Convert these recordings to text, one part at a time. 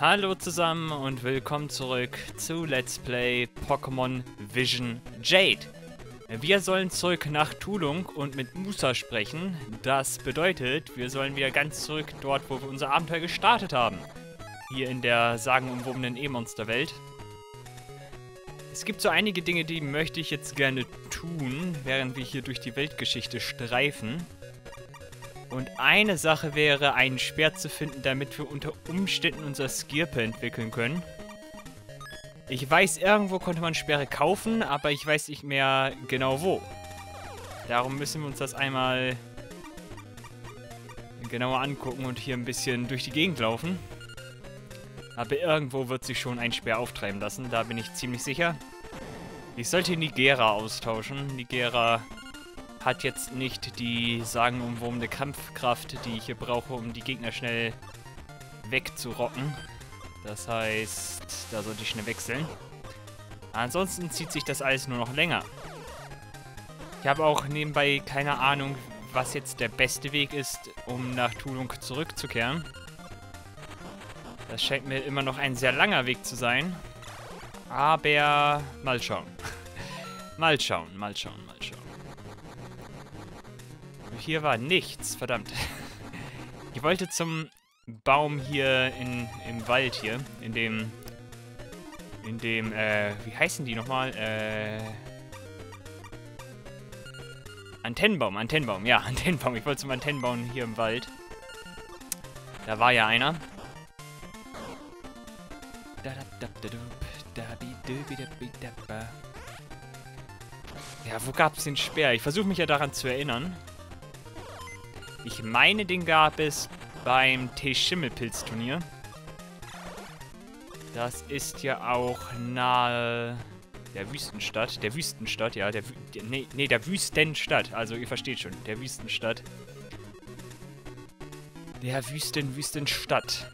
Hallo zusammen und willkommen zurück zu Let's Play Pokémon Vision Jade. Wir sollen zurück nach Tulung und mit Musa sprechen. Das bedeutet, wir sollen wieder ganz zurück dort, wo wir unser Abenteuer gestartet haben. Hier in der sagenumwobenen E-Monster-Welt. Es gibt so einige Dinge, die möchte ich jetzt gerne tun, während wir hier durch die Weltgeschichte streifen. Und eine Sache wäre, einen Speer zu finden, damit wir unter Umständen unser Skirpe entwickeln können. Ich weiß, irgendwo konnte man Sperre kaufen, aber ich weiß nicht mehr genau wo. Darum müssen wir uns das einmal genauer angucken und hier ein bisschen durch die Gegend laufen. Aber irgendwo wird sich schon ein Speer auftreiben lassen, da bin ich ziemlich sicher. Ich sollte Nigera austauschen. Nigera hat jetzt nicht die sagenumwobene Kampfkraft, die ich hier brauche, um die Gegner schnell wegzurocken. Das heißt, da sollte ich schnell wechseln. Ansonsten zieht sich das alles nur noch länger. Ich habe auch nebenbei keine Ahnung, was jetzt der beste Weg ist, um nach Tulung zurückzukehren. Das scheint mir immer noch ein sehr langer Weg zu sein. Aber mal schauen. mal schauen, mal schauen, mal schauen. Hier war nichts, verdammt. Ich wollte zum Baum hier in, im Wald hier, in dem, in dem, äh, wie heißen die nochmal? Äh, Antennenbaum, Antennenbaum, ja, Antennenbaum. Ich wollte zum Antennenbaum hier im Wald. Da war ja einer. Ja, wo gab es den Speer? Ich versuche mich ja daran zu erinnern. Ich meine, den gab es beim T-Schimmelpilz-Turnier. Das ist ja auch nahe der Wüstenstadt. Der Wüstenstadt, ja. Der, der, nee, nee, der Wüstenstadt. Also, ihr versteht schon. Der Wüstenstadt. Der Wüsten, Wüstenstadt.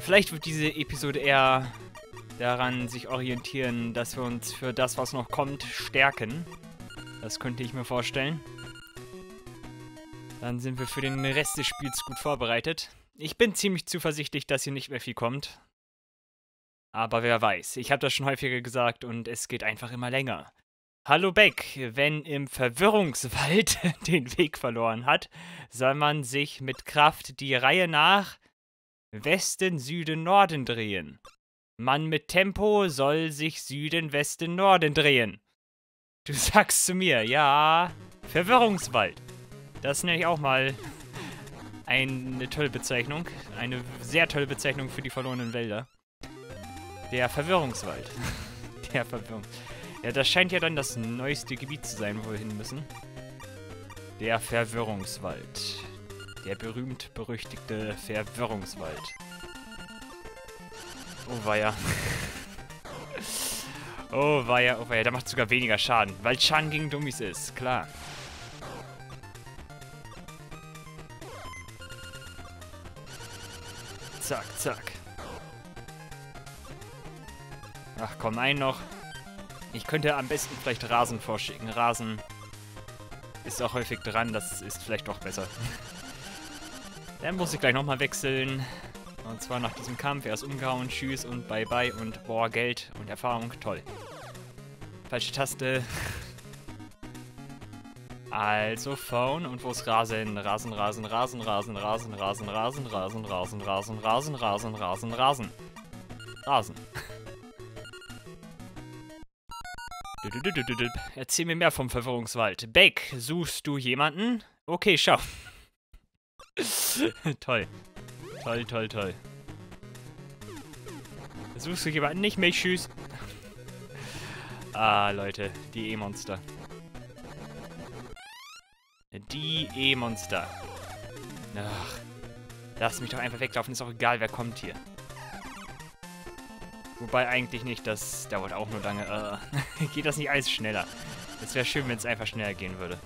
Vielleicht wird diese Episode eher daran sich orientieren, dass wir uns für das, was noch kommt, stärken. Das könnte ich mir vorstellen. Dann sind wir für den Rest des Spiels gut vorbereitet. Ich bin ziemlich zuversichtlich, dass hier nicht mehr viel kommt. Aber wer weiß, ich habe das schon häufiger gesagt und es geht einfach immer länger. Hallo Beck, wenn im Verwirrungswald den Weg verloren hat, soll man sich mit Kraft die Reihe nach Westen, Süden, Norden drehen. Mann mit Tempo soll sich Süden, Westen, Norden drehen. Du sagst zu mir, ja, Verwirrungswald. Das nenne ich auch mal eine tolle Bezeichnung. Eine sehr tolle Bezeichnung für die verlorenen Wälder. Der Verwirrungswald. Der Verwirrung. Ja, das scheint ja dann das neueste Gebiet zu sein, wo wir hin müssen. Der Verwirrungswald. Der berühmt-berüchtigte Verwirrungswald. Oh weia. oh weia, oh weia. Der macht sogar weniger Schaden. Weil Schaden gegen Dummies ist, klar. Zack. Ach komm, einen noch. Ich könnte am besten vielleicht Rasen vorschicken. Rasen ist auch häufig dran, das ist vielleicht doch besser. Dann muss ich gleich nochmal wechseln. Und zwar nach diesem Kampf. Er ist umgehauen, tschüss und bye bye und boah, Geld und Erfahrung, toll. Falsche Taste. Also Phone und wo ist Rasen? Rasen, Rasen, Rasen, Rasen, Rasen, Rasen, Rasen, Rasen, Rasen, Rasen, Rasen, Rasen, Rasen, Rasen. Rasen. Erzähl mir mehr vom Verwirrungswald. Beck, suchst du jemanden? Okay, schau. toll. Toll, toll, toll. Suchst du jemanden? Nicht mich, tschüss. ah, Leute, die E-Monster. Die E-Monster. Ach. Lass mich doch einfach weglaufen. Ist auch egal, wer kommt hier. Wobei eigentlich nicht, das dauert auch nur lange. Äh, geht das nicht alles schneller? Es wäre schön, wenn es einfach schneller gehen würde.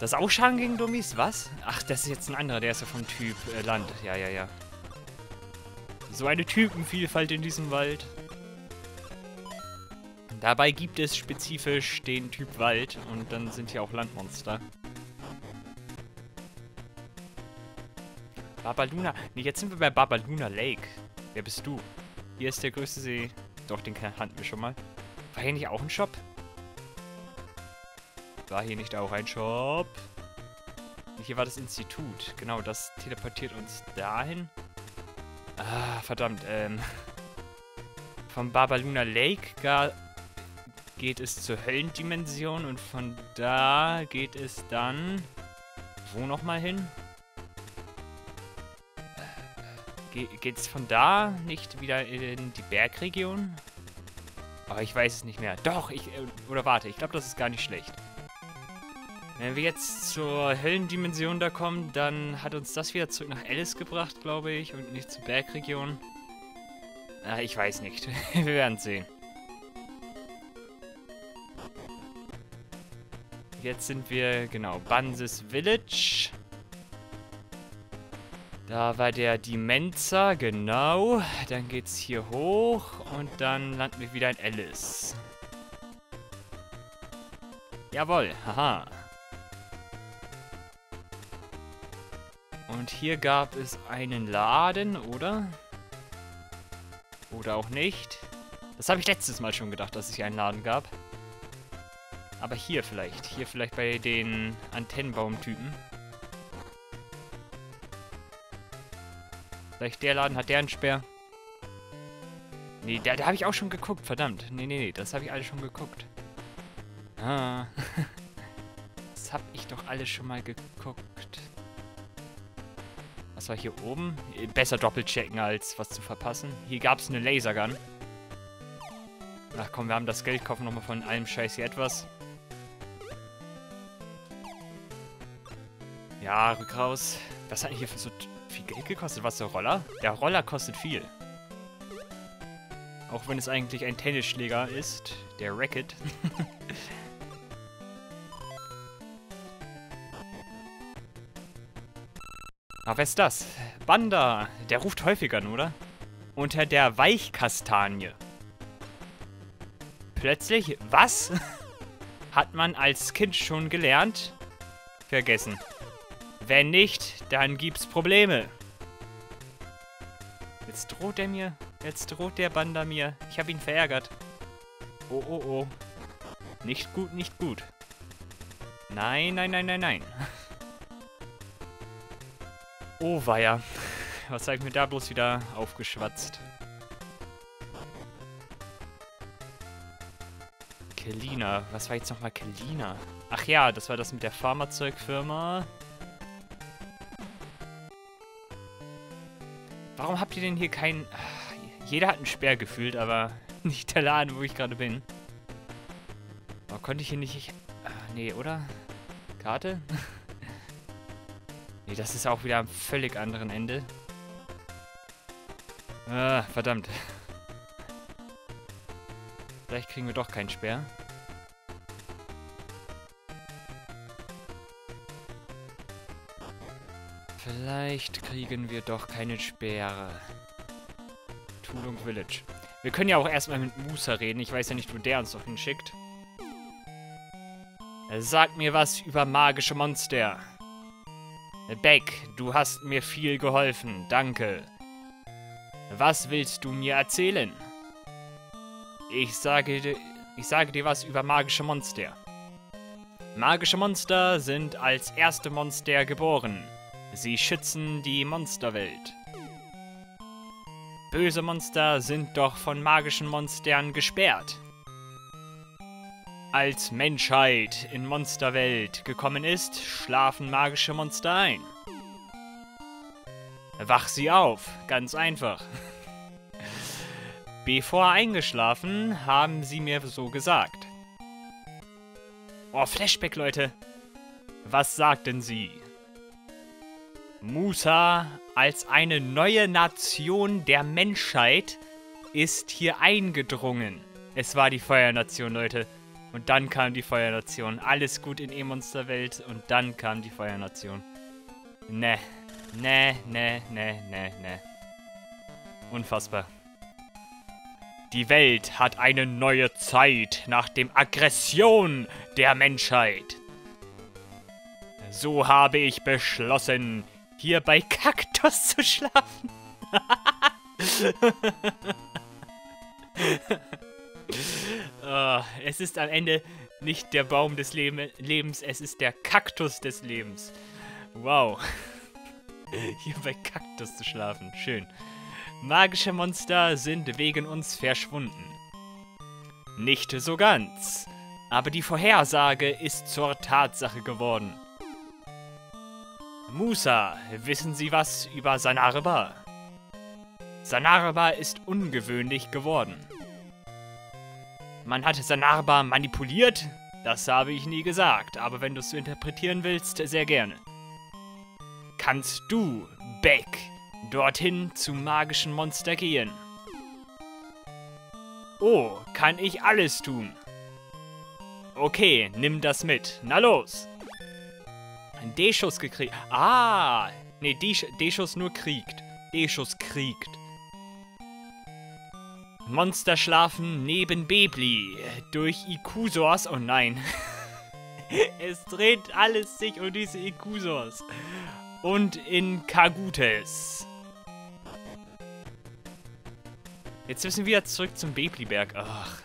Das ist auch Schaden gegen Dummies? Was? Ach, das ist jetzt ein anderer. Der ist ja vom Typ äh, Land. Ja, ja, ja. So eine Typenvielfalt in diesem Wald. Dabei gibt es spezifisch den Typ Wald und dann sind hier auch Landmonster. Babaluna. Nee, jetzt sind wir bei Babaluna Lake. Wer bist du? Hier ist der größte See. Doch, den kannten wir schon mal. War hier nicht auch ein Shop? War hier nicht auch ein Shop? Hier war das Institut. Genau, das teleportiert uns dahin. Ah, verdammt. Ähm, vom Babaluna Lake geht es zur Höllendimension und von da geht es dann... Wo nochmal hin? Ge geht es von da nicht wieder in die Bergregion? Aber ich weiß es nicht mehr. Doch, ich... Äh, oder warte, ich glaube, das ist gar nicht schlecht. Wenn wir jetzt zur Höllendimension da kommen, dann hat uns das wieder zurück nach Alice gebracht, glaube ich, und nicht zur Bergregion. Ah, ich weiß nicht. wir werden sehen. Jetzt sind wir, genau, Bansis Village. Da war der Dimenza, genau. Dann geht's hier hoch und dann landen wir wieder in Alice. Jawohl, haha. Und hier gab es einen Laden, oder? Oder auch nicht. Das habe ich letztes Mal schon gedacht, dass es hier einen Laden gab. Aber hier vielleicht. Hier vielleicht bei den Antennenbaumtypen. Vielleicht der Laden hat der einen Sperr. Nee, da, da habe ich auch schon geguckt, verdammt. Nee, nee, nee, das habe ich alles schon geguckt. Ah. das habe ich doch alles schon mal geguckt. Was war hier oben? Besser doppelchecken, als was zu verpassen. Hier gab es eine Lasergun. Ach komm, wir haben das Geld, kaufen nochmal von allem Scheiß hier etwas. Ja, rück raus. Was hat hier für so viel Geld gekostet? Was, der Roller? Der Roller kostet viel. Auch wenn es eigentlich ein Tennisschläger ist. Der Racket. Ach, wer ist das? Banda. Der ruft häufiger, oder? Unter der Weichkastanie. Plötzlich, was? Hat man als Kind schon gelernt? Vergessen. Wenn nicht, dann gibt's Probleme. Jetzt droht er mir. Jetzt droht der Banda mir. Ich habe ihn verärgert. Oh, oh, oh. Nicht gut, nicht gut. Nein, nein, nein, nein, nein. Oh, weia. Was habe ich mir da bloß wieder aufgeschwatzt? Kelina. Was war jetzt nochmal Kelina? Ach ja, das war das mit der Pharmazeugfirma. Warum habt ihr denn hier keinen... Jeder hat einen Sperr gefühlt, aber nicht der Laden, wo ich gerade bin. Aber konnte ich hier nicht... Ah, nee, oder? Karte? Nee, das ist auch wieder am völlig anderen Ende. Ah, verdammt. Vielleicht kriegen wir doch keinen Speer. Vielleicht kriegen wir doch keine Speere. Tulung Village. Wir können ja auch erstmal mit Musa reden. Ich weiß ja nicht, wo der uns doch hinschickt. Sag mir was über magische Monster. Beck, du hast mir viel geholfen, danke. Was willst du mir erzählen? Ich sage, ich sage dir was über magische Monster. Magische Monster sind als erste Monster geboren. Sie schützen die Monsterwelt. Böse Monster sind doch von magischen Monstern gesperrt. Als Menschheit in Monsterwelt gekommen ist, schlafen magische Monster ein. Wach sie auf, ganz einfach. Bevor eingeschlafen, haben sie mir so gesagt. Oh, Flashback, Leute. Was sagten sie? Musa als eine neue Nation der Menschheit ist hier eingedrungen. Es war die Feuernation, Leute. Und dann kam die Feuernation. Alles gut in E-Monster-Welt und dann kam die Feuernation. Ne. Ne, ne, ne, ne, ne. Unfassbar. Die Welt hat eine neue Zeit nach dem Aggression der Menschheit. So habe ich beschlossen, hier bei Kaktus zu schlafen. oh, es ist am Ende nicht der Baum des Leb Lebens, es ist der Kaktus des Lebens. Wow. Hier bei Kaktus zu schlafen. Schön. Magische Monster sind wegen uns verschwunden. Nicht so ganz. Aber die Vorhersage ist zur Tatsache geworden. Musa, wissen Sie was über Sanarba? Sanarba ist ungewöhnlich geworden. Man hat Sanarba manipuliert? Das habe ich nie gesagt, aber wenn du es so interpretieren willst, sehr gerne. Kannst du, Beck, dorthin zum magischen Monster gehen? Oh, kann ich alles tun. Okay, nimm das mit. Na los. Ein D-Schuss gekriegt. Ah, nee, D-Schuss nur kriegt. D-Schuss kriegt. Monster schlafen neben Bebli. Durch Ikusors. Oh nein. es dreht alles sich um diese Ikusors. Und in Kagutes. Jetzt müssen wir wieder zurück zum Bebliberg. Ach.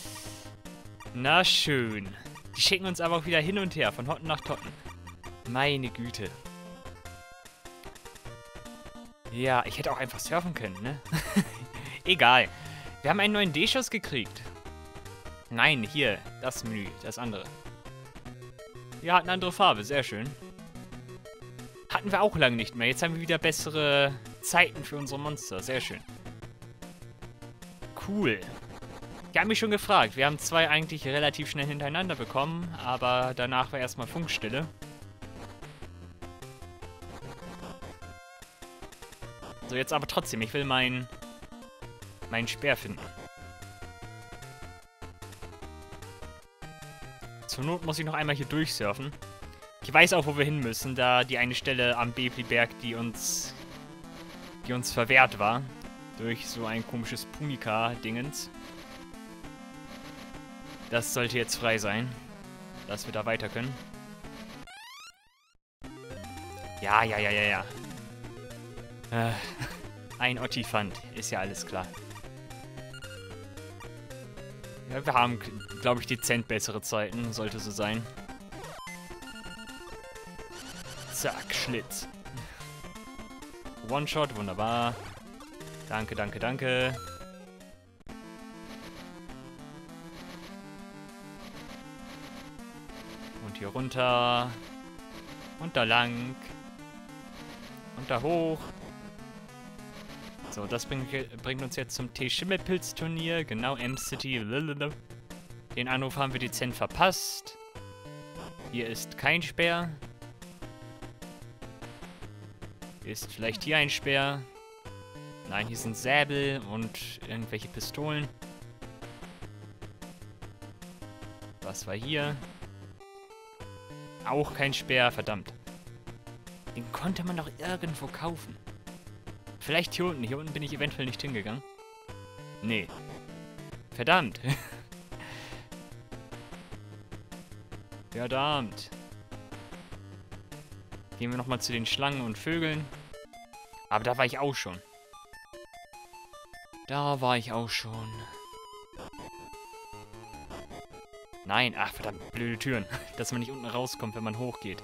Na schön. Die schicken uns aber auch wieder hin und her, von Hotten nach Totten. Meine Güte. Ja, ich hätte auch einfach surfen können, ne? Egal. Wir haben einen neuen D-Schuss gekriegt. Nein, hier, das Menü, das andere. Ja, hat eine andere Farbe, sehr schön. Hatten wir auch lange nicht mehr. Jetzt haben wir wieder bessere Zeiten für unsere Monster, sehr schön. Cool. Ich habe mich schon gefragt. Wir haben zwei eigentlich relativ schnell hintereinander bekommen, aber danach war erstmal Funkstille. So, jetzt aber trotzdem. Ich will meinen mein Speer finden. Zur Not muss ich noch einmal hier durchsurfen. Ich weiß auch, wo wir hin müssen, da die eine Stelle am Bebli-Berg, die uns, die uns verwehrt war. Durch so ein komisches Punika-Dingens. Das sollte jetzt frei sein. Dass wir da weiter können. Ja, ja, ja, ja, ja. Äh, ein Ottifant, ist ja alles klar. Ja, wir haben, glaube ich, dezent bessere Zeiten, sollte so sein. Zack, Schlitz. One-Shot, wunderbar. Danke, danke, danke. hier runter. Und da lang. Und da hoch. So, das bringt, bringt uns jetzt zum T-Schimmelpilz-Turnier. Genau, M-City. Den Anruf haben wir dezent verpasst. Hier ist kein Speer. Ist vielleicht hier ein Speer? Nein, hier sind Säbel und irgendwelche Pistolen. Was war hier? Auch kein Speer, verdammt. Den konnte man doch irgendwo kaufen. Vielleicht hier unten. Hier unten bin ich eventuell nicht hingegangen. Nee. Verdammt. Verdammt. Gehen wir nochmal zu den Schlangen und Vögeln. Aber da war ich auch schon. Da war ich auch schon. Nein, ach verdammt, blöde Türen. Dass man nicht unten rauskommt, wenn man hochgeht.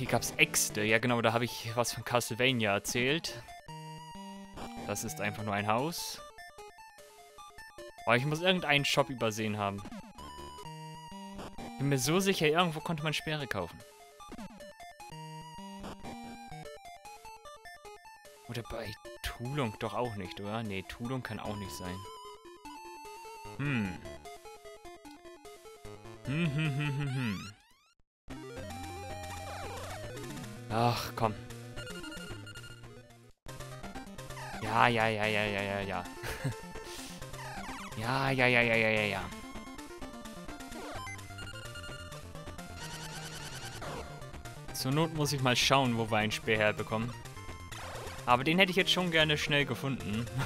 Hier gab's Äxte. Ja genau, da habe ich was von Castlevania erzählt. Das ist einfach nur ein Haus. Aber ich muss irgendeinen Shop übersehen haben. Bin mir so sicher, irgendwo konnte man Speere kaufen. Oder bei Tulung doch auch nicht, oder? Nee, Tulung kann auch nicht sein. Hm. Hm, hm, hm, hm, hm. Ach, komm. Ja, ja, ja, ja, ja, ja, ja. ja, ja, ja, ja, ja, ja, ja. Zur Not muss ich mal schauen, wo wir einen Speer herbekommen. Aber den hätte ich jetzt schon gerne schnell gefunden.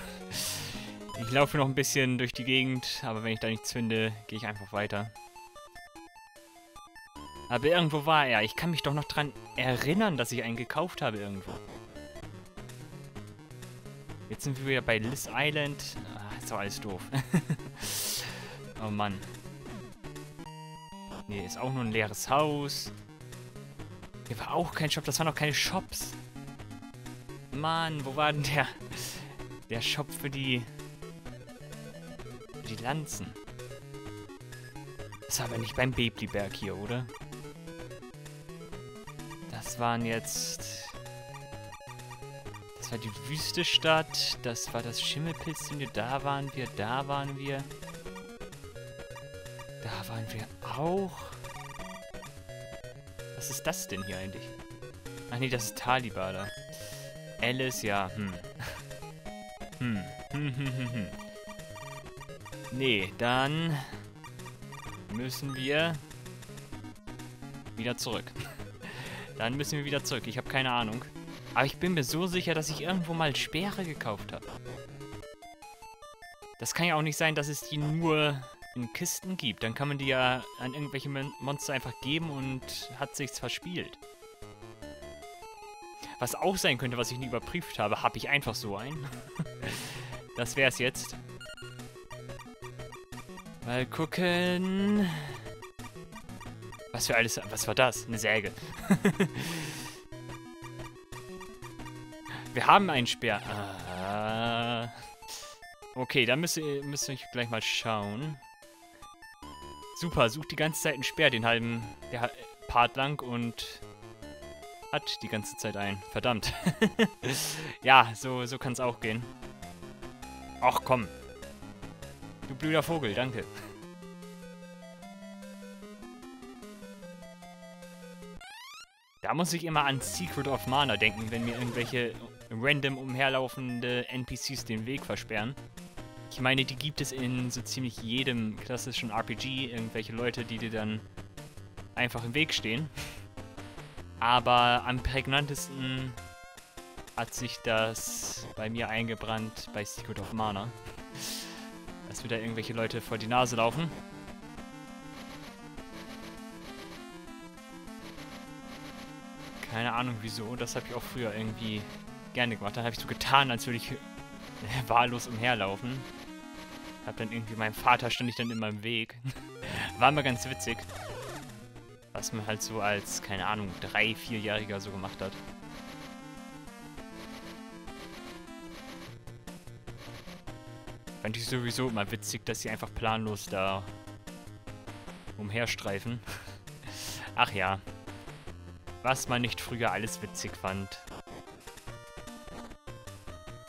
Ich laufe noch ein bisschen durch die Gegend, aber wenn ich da nichts finde, gehe ich einfach weiter. Aber irgendwo war er. Ich kann mich doch noch dran erinnern, dass ich einen gekauft habe irgendwo. Jetzt sind wir wieder bei Liz Island. Ah, ist doch alles doof. oh Mann. Nee, ist auch nur ein leeres Haus. Hier war auch kein Shop. Das waren auch keine Shops. Mann, wo war denn der... Der Shop für die... Für die Lanzen? Das war aber nicht beim Bebliberg hier, oder? Waren jetzt... Das war die Wüstestadt. Das war das Schimmelpilzturnier. Da waren wir, da waren wir. Da waren wir auch. Was ist das denn hier eigentlich? Ach nee, das ist Taliban da. Alice, ja, hm. hm. Hm, hm, hm, hm. Nee, dann müssen wir wieder zurück. dann müssen wir wieder zurück. Ich habe keine Ahnung. Aber ich bin mir so sicher, dass ich irgendwo mal Speere gekauft habe. Das kann ja auch nicht sein, dass es die nur in Kisten gibt. Dann kann man die ja an irgendwelche Monster einfach geben und hat sich's verspielt. Was auch sein könnte, was ich nie überprüft habe, habe ich einfach so ein. das wär's jetzt. Mal gucken. Was für alles... Was war das? Eine Säge. Wir haben einen Speer. Ah. Okay, dann müsst ihr, müsst ihr gleich mal schauen. Super, sucht die ganze Zeit einen Speer, den halben der Part lang und hat die ganze Zeit einen. Verdammt. ja, so, so kann es auch gehen. Ach komm. Du blöder Vogel, danke. Da muss ich immer an Secret of Mana denken, wenn mir irgendwelche random umherlaufende NPCs den Weg versperren. Ich meine, die gibt es in so ziemlich jedem klassischen RPG. Irgendwelche Leute, die dir dann einfach im Weg stehen. Aber am prägnantesten hat sich das bei mir eingebrannt bei Secret of Mana. Dass wieder irgendwelche Leute vor die Nase laufen. Keine Ahnung wieso, das habe ich auch früher irgendwie gerne gemacht. Dann habe ich so getan, als würde ich wahllos umherlaufen. Hab dann irgendwie, meinem Vater stand ich dann in meinem Weg. War immer ganz witzig. Was man halt so als, keine Ahnung, drei, vierjähriger so gemacht hat. Fand ich sowieso immer witzig, dass sie einfach planlos da umherstreifen. Ach ja. Was man nicht früher alles witzig fand.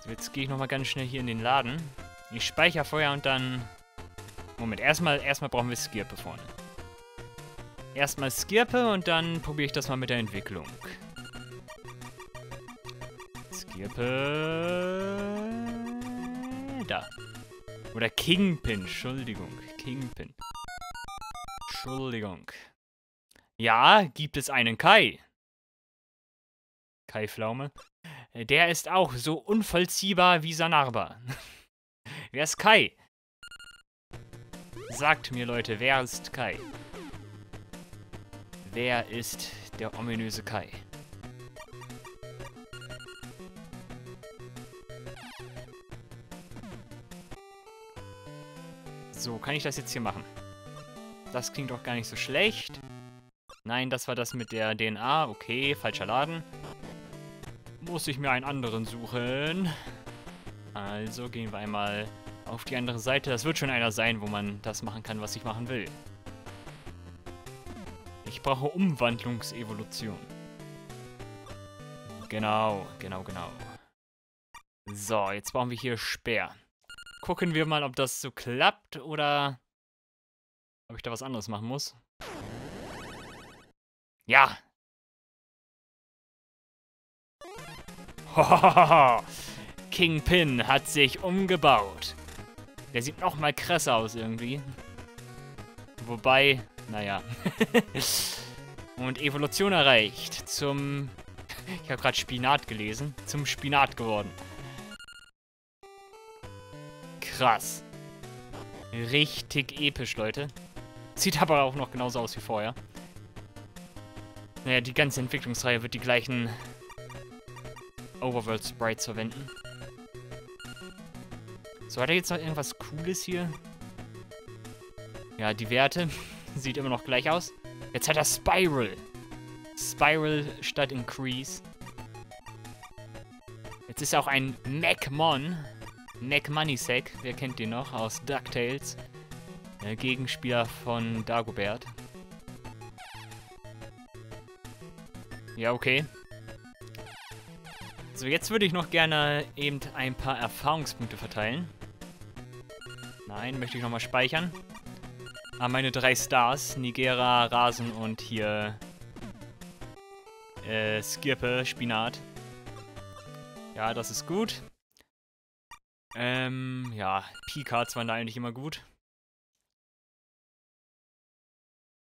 Jetzt gehe ich nochmal ganz schnell hier in den Laden. Ich speichere vorher und dann... Moment, erstmal, erstmal brauchen wir Skirpe vorne. Erstmal Skirpe und dann probiere ich das mal mit der Entwicklung. Skirpe... Da. Oder Kingpin, Entschuldigung. Kingpin. Entschuldigung. Ja, gibt es einen Kai. Kai Pflaume. Der ist auch so unvollziehbar wie Sanarba. Wer ist Kai? Sagt mir, Leute, wer ist Kai? Wer ist der ominöse Kai? So, kann ich das jetzt hier machen? Das klingt doch gar nicht so schlecht. Nein, das war das mit der DNA. Okay, falscher Laden. Muss ich mir einen anderen suchen. Also gehen wir einmal auf die andere Seite. Das wird schon einer sein, wo man das machen kann, was ich machen will. Ich brauche Umwandlungsevolution. Genau, genau, genau. So, jetzt brauchen wir hier Speer. Gucken wir mal, ob das so klappt oder ob ich da was anderes machen muss. Ja! Hohohoho! Kingpin hat sich umgebaut. Der sieht noch mal krasser aus irgendwie. Wobei, naja. Und Evolution erreicht. Zum... Ich habe gerade Spinat gelesen. Zum Spinat geworden. Krass. Richtig episch, Leute. Sieht aber auch noch genauso aus wie vorher. Naja, die ganze Entwicklungsreihe wird die gleichen Overworld Sprites verwenden. So, hat er jetzt noch irgendwas Cooles hier? Ja, die Werte. Sieht immer noch gleich aus. Jetzt hat er Spiral. Spiral statt Increase. Jetzt ist er auch ein MacMon. Mac wer kennt den noch aus DuckTales? Der Gegenspieler von Dagobert. Ja, okay. So, jetzt würde ich noch gerne eben ein paar Erfahrungspunkte verteilen. Nein, möchte ich nochmal speichern. Ah, meine drei Stars, Nigera, Rasen und hier äh, Skirpe, Spinat. Ja, das ist gut. Ähm, ja, P-Cards waren da eigentlich immer gut.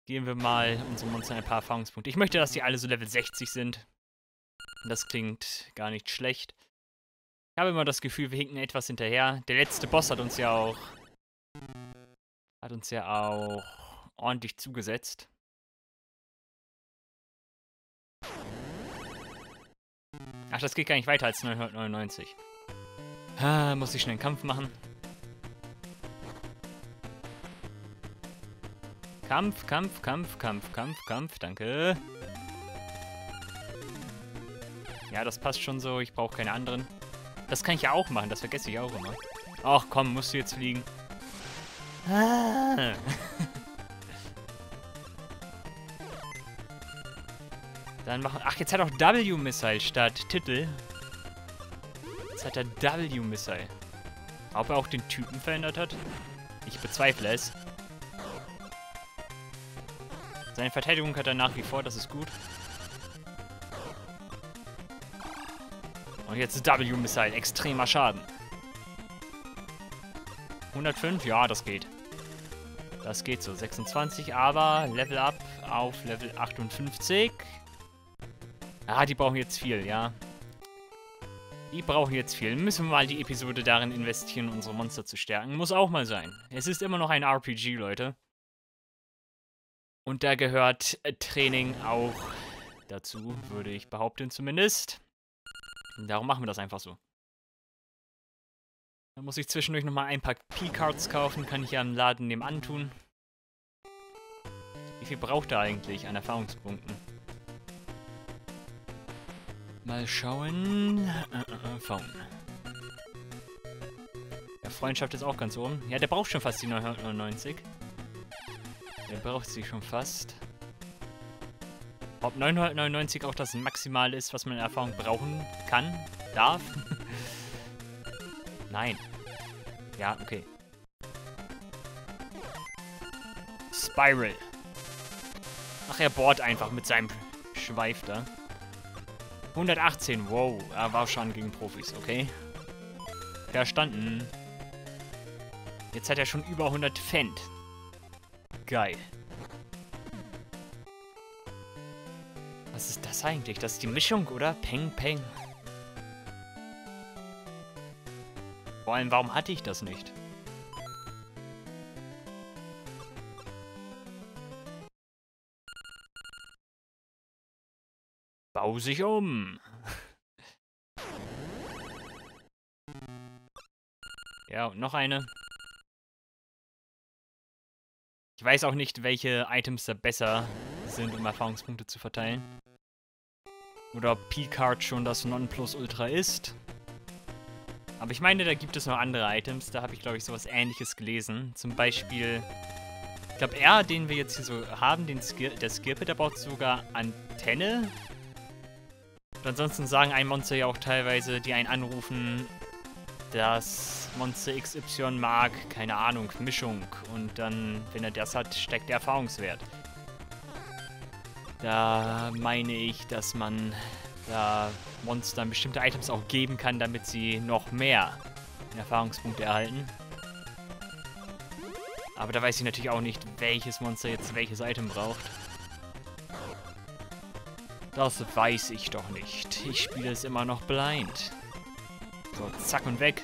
Geben wir mal unseren Monster ein paar Erfahrungspunkte. Ich möchte, dass die alle so Level 60 sind. Das klingt gar nicht schlecht. Ich habe immer das Gefühl, wir hinken etwas hinterher. Der letzte Boss hat uns ja auch... Hat uns ja auch ordentlich zugesetzt. Ach, das geht gar nicht weiter als 999. Ah, muss ich schnell einen Kampf machen. Kampf, Kampf, Kampf, Kampf, Kampf, Kampf, danke. Ja, das passt schon so. Ich brauche keine anderen. Das kann ich ja auch machen, das vergesse ich auch immer. Ach komm, musst du jetzt fliegen. Ah. Dann machen... Ach, jetzt hat auch W-Missile statt Titel. Jetzt hat er W-Missile. Ob er auch den Typen verändert hat? Ich bezweifle es. Seine Verteidigung hat er nach wie vor, das ist gut. Und jetzt W-Missile, extremer Schaden. 105, ja, das geht. Das geht so. 26, aber Level Up auf Level 58. Ah, die brauchen jetzt viel, ja. Die brauchen jetzt viel. Müssen wir mal die Episode darin investieren, unsere Monster zu stärken. Muss auch mal sein. Es ist immer noch ein RPG, Leute. Und da gehört Training auch dazu, würde ich behaupten zumindest. Darum machen wir das einfach so. Dann muss ich zwischendurch nochmal ein paar P-Cards kaufen, kann ich ja im Laden nebenan tun. Wie viel braucht er eigentlich an Erfahrungspunkten? Mal schauen. Äh, äh, äh, Phone. Ja, Freundschaft ist auch ganz oben. Ja, der braucht schon fast die 999. Der braucht sie schon fast. Ob 999 auch das Maximal ist, was man in Erfahrung brauchen kann, darf? Nein. Ja, okay. Spiral. Ach, er bohrt einfach mit seinem Schweif da. 118, wow. Er war schon gegen Profis, okay. Verstanden. Jetzt hat er schon über 100 Fendt. Geil. Was ist das eigentlich? Das ist die Mischung, oder? Peng, peng. Vor allem, warum hatte ich das nicht? Bau sich um. ja, und noch eine. Weiß auch nicht, welche Items da besser sind, um Erfahrungspunkte zu verteilen. Oder ob P-Card schon das Nonplusultra ist. Aber ich meine, da gibt es noch andere Items. Da habe ich, glaube ich, sowas ähnliches gelesen. Zum Beispiel, ich glaube, er, den wir jetzt hier so haben, den Skir der Skirpe, der braucht sogar Antenne. Und ansonsten sagen ein Monster ja auch teilweise, die einen anrufen, das Monster XY mag, keine Ahnung, Mischung. Und dann, wenn er das hat, steigt der Erfahrungswert. Da meine ich, dass man da Monstern bestimmte Items auch geben kann, damit sie noch mehr Erfahrungspunkte erhalten. Aber da weiß ich natürlich auch nicht, welches Monster jetzt welches Item braucht. Das weiß ich doch nicht. Ich spiele es immer noch blind. So, zack und weg.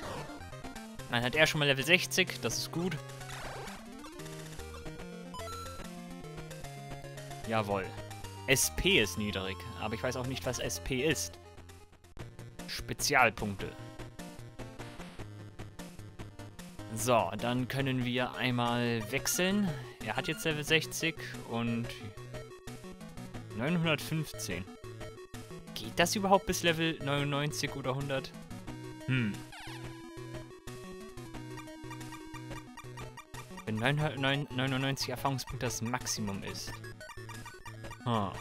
Dann hat er schon mal Level 60, das ist gut. SP ist niedrig, aber ich weiß auch nicht, was SP ist. Spezialpunkte. So, dann können wir einmal wechseln. Er hat jetzt Level 60 und 915. Geht das überhaupt bis Level 99 oder 100? Hm. Wenn 99 Erfahrungspunkte das Maximum ist. Huh.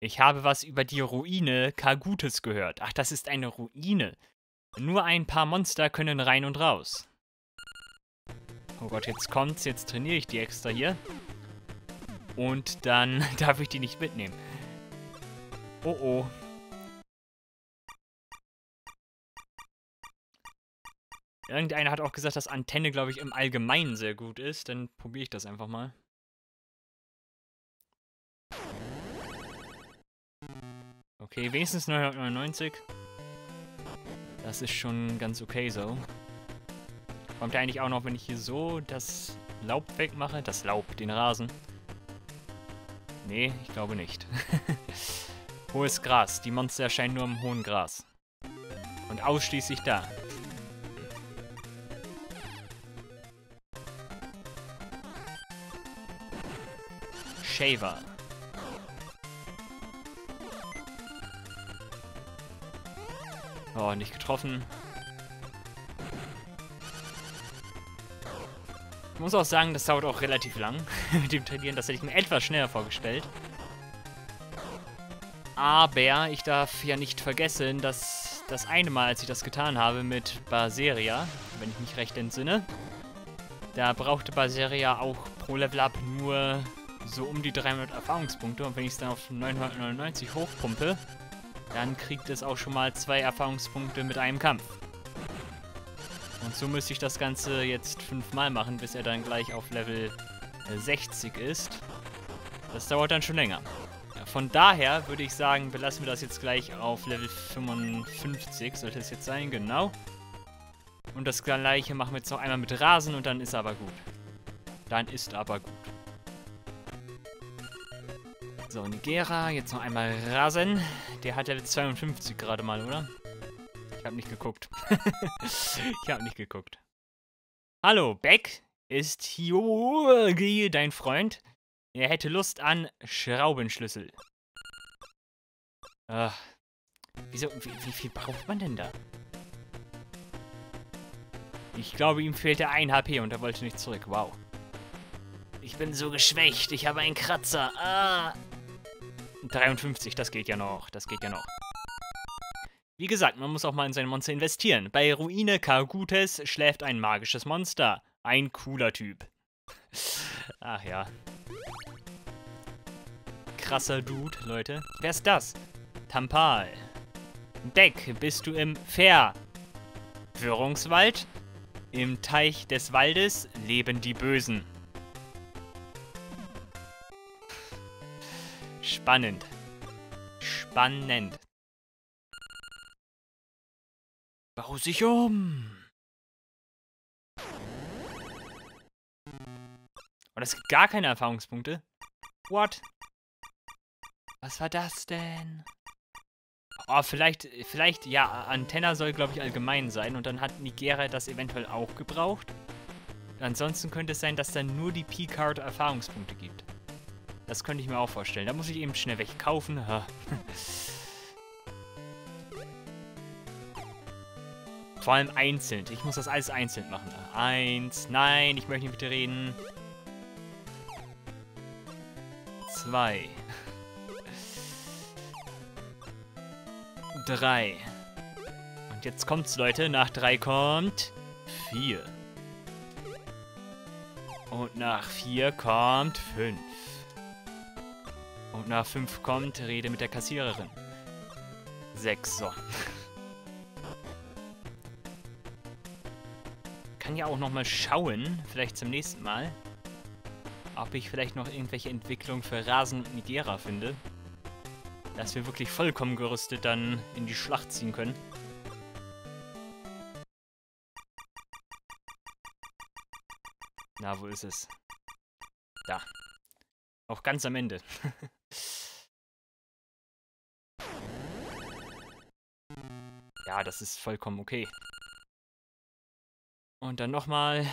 Ich habe was über die Ruine Kagutes gehört. Ach, das ist eine Ruine. Nur ein paar Monster können rein und raus. Oh Gott, jetzt kommt's. Jetzt trainiere ich die extra hier. Und dann darf ich die nicht mitnehmen. Oh oh. Irgendeiner hat auch gesagt, dass Antenne, glaube ich, im Allgemeinen sehr gut ist. Dann probiere ich das einfach mal. Okay, wenigstens 999. Das ist schon ganz okay so. Kommt ja eigentlich auch noch, wenn ich hier so das Laub wegmache. Das Laub, den Rasen. Nee, ich glaube nicht. Hohes Gras. Die Monster erscheinen nur im hohen Gras. Und ausschließlich da. Shaver. Oh, nicht getroffen. Ich muss auch sagen, das dauert auch relativ lang mit dem Trainieren. Das hätte ich mir etwas schneller vorgestellt. Aber ich darf ja nicht vergessen, dass das eine Mal, als ich das getan habe mit Baseria, wenn ich mich recht entsinne, da brauchte Baseria auch pro Level Up nur so um die 300 Erfahrungspunkte. Und wenn ich es dann auf 999 hochpumpe, dann kriegt es auch schon mal zwei Erfahrungspunkte mit einem Kampf. So müsste ich das Ganze jetzt fünfmal machen, bis er dann gleich auf Level 60 ist. Das dauert dann schon länger. Von daher würde ich sagen, belassen wir das jetzt gleich auf Level 55, sollte es jetzt sein, genau. Und das gleiche machen wir jetzt noch einmal mit Rasen und dann ist aber gut. Dann ist aber gut. So, Nigera, jetzt noch einmal Rasen. Der hat Level 52 gerade mal, oder? Ich habe nicht geguckt. ich habe nicht geguckt. Hallo, Beck ist Hyogi dein Freund? Er hätte Lust an Schraubenschlüssel. Ach, wieso, wie, wie viel braucht man denn da? Ich glaube, ihm fehlte ein HP und er wollte nicht zurück. Wow. Ich bin so geschwächt. Ich habe einen Kratzer. Ah. 53, das geht ja noch. Das geht ja noch. Wie gesagt, man muss auch mal in seine Monster investieren. Bei Ruine Kagutes schläft ein magisches Monster. Ein cooler Typ. Ach ja. Krasser Dude, Leute. Wer ist das? Tampal. Deck, bist du im Verwirrungswald? Im Teich des Waldes leben die Bösen. Spannend. Spannend. Bau sich um. Und es gibt gar keine Erfahrungspunkte. What? Was war das denn? Oh, vielleicht, vielleicht, ja, Antenna soll, glaube ich, allgemein sein. Und dann hat Nigeria das eventuell auch gebraucht. Ansonsten könnte es sein, dass dann nur die P-Card Erfahrungspunkte gibt. Das könnte ich mir auch vorstellen. Da muss ich eben schnell welche kaufen. Vor allem einzeln. Ich muss das alles einzeln machen. Eins. Nein, ich möchte nicht mit dir reden. Zwei. Drei. Und jetzt kommt's, Leute. Nach drei kommt vier. Und nach vier kommt fünf. Und nach 5 kommt, rede mit der Kassiererin. 6, so. kann ja auch nochmal schauen, vielleicht zum nächsten Mal, ob ich vielleicht noch irgendwelche Entwicklungen für Rasen und Nigera finde. Dass wir wirklich vollkommen gerüstet dann in die Schlacht ziehen können. Na, wo ist es? Da. Auch ganz am Ende. ja, das ist vollkommen okay. Und dann nochmal.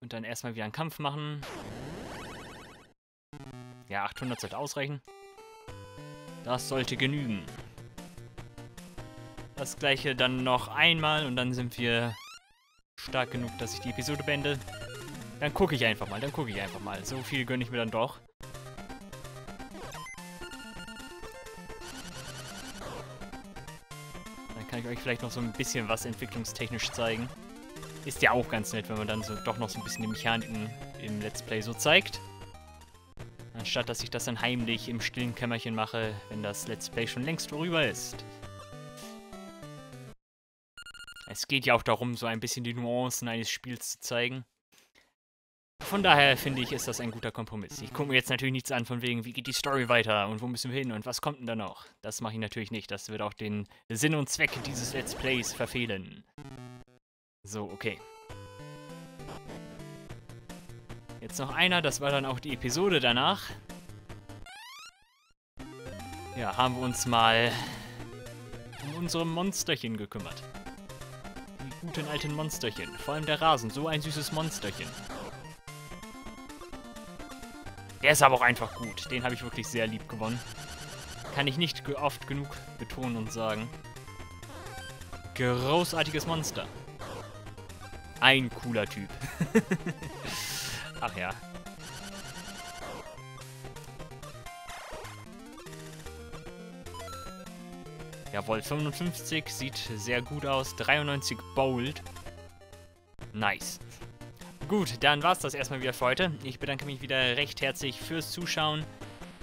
Und dann erstmal wieder einen Kampf machen. Ja, 800 sollte ausreichen. Das sollte genügen. Das gleiche dann noch einmal und dann sind wir stark genug, dass ich die Episode beende. Dann gucke ich einfach mal, dann gucke ich einfach mal. So viel gönne ich mir dann doch. Dann kann ich euch vielleicht noch so ein bisschen was entwicklungstechnisch zeigen. Ist ja auch ganz nett, wenn man dann so doch noch so ein bisschen die Mechaniken im Let's Play so zeigt. Anstatt dass ich das dann heimlich im stillen Kämmerchen mache, wenn das Let's Play schon längst vorüber ist. Es geht ja auch darum, so ein bisschen die Nuancen eines Spiels zu zeigen. Von daher finde ich, ist das ein guter Kompromiss. Ich gucke mir jetzt natürlich nichts an von wegen, wie geht die Story weiter und wo müssen wir hin und was kommt denn da noch. Das mache ich natürlich nicht. Das wird auch den Sinn und Zweck dieses Let's Plays verfehlen. So, okay. Jetzt noch einer, das war dann auch die Episode danach. Ja, haben wir uns mal um unsere Monsterchen gekümmert. Die guten alten Monsterchen. Vor allem der Rasen, so ein süßes Monsterchen. Der ist aber auch einfach gut. Den habe ich wirklich sehr lieb gewonnen. Kann ich nicht oft genug betonen und sagen. Großartiges Monster. Ein cooler Typ. Ach ja. Jawohl, 55 sieht sehr gut aus. 93 bold. Nice. Gut, dann war es das erstmal wieder für heute. Ich bedanke mich wieder recht herzlich fürs Zuschauen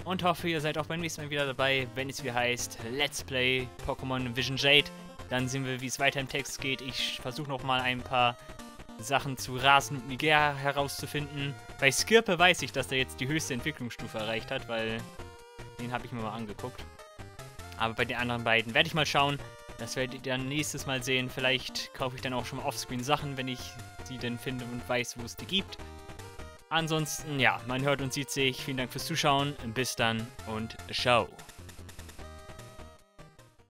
und hoffe, ihr seid auch beim nächsten Mal wieder dabei, wenn es wieder heißt Let's Play Pokémon Vision Jade. Dann sehen wir, wie es weiter im Text geht. Ich versuche nochmal ein paar Sachen zu Rasen und Niger herauszufinden. Bei Skirpe weiß ich, dass der jetzt die höchste Entwicklungsstufe erreicht hat, weil den habe ich mir mal angeguckt. Aber bei den anderen beiden werde ich mal schauen. Das werdet ihr dann nächstes Mal sehen. Vielleicht kaufe ich dann auch schon mal offscreen Sachen, wenn ich sie denn finde und weiß, wo es die gibt. Ansonsten, ja, man hört und sieht sich. Vielen Dank fürs Zuschauen. Bis dann und ciao.